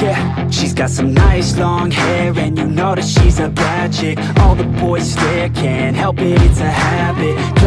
Yeah, she's got some nice long hair And you know that she's a bad chick All the boys stare, can't help it, it's a habit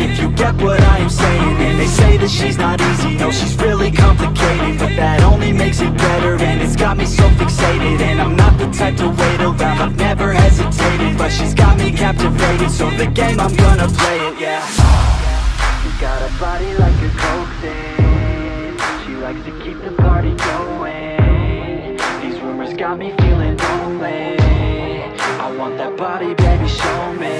if you get what I am saying And they say that she's not easy, no, she's really complicated But that only makes it better, and it's got me so fixated And I'm not the type to wait around, I've never hesitated But she's got me captivated, so the game, I'm gonna play it, yeah. She got a body like a coke thing She likes to keep the party going. These rumors got me feeling lonely. I want that body, baby, show me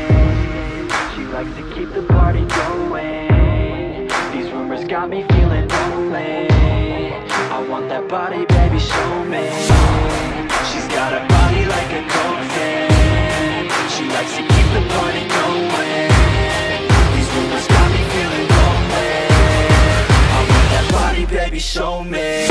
likes to keep the party going. These rumors got me feeling lonely. I want that body, baby, show me. She's got a body like a coke thing She likes to keep the party going. These rumors got me feeling lonely. I want that body, baby, show me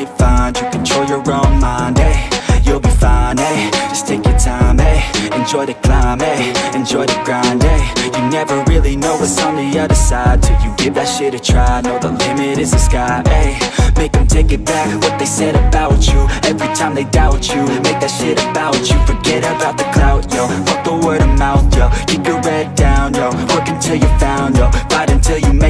You control your own mind, eh? You'll be fine, eh? Just take your time, eh? Enjoy the climb, eh Enjoy the grind, eh? You never really know what's on the other side Till you give that shit a try. Know the limit is the sky, eh? Make them take it back What they said about you. Every time they doubt you Make that shit about you. Forget about the clout, yo. Fuck the word of mouth, yo. Keep your head down, yo. Work until you found, yo. Fight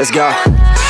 let's go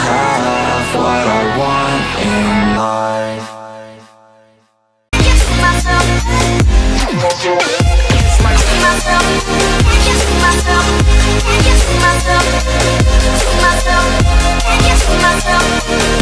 myself